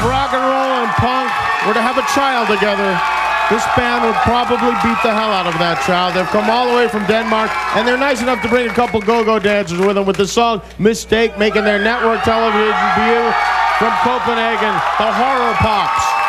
if rock and roll and punk were to have a child together, this band would probably beat the hell out of that child. They've come all the way from Denmark, and they're nice enough to bring a couple go-go dancers with them with the song Miss Take, making their network television debut from Copenhagen, the HorrorPops.